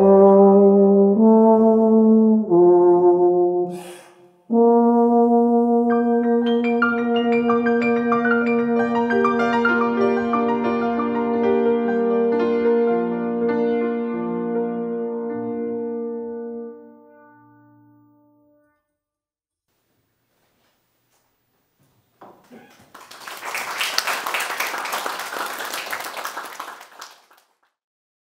Oh.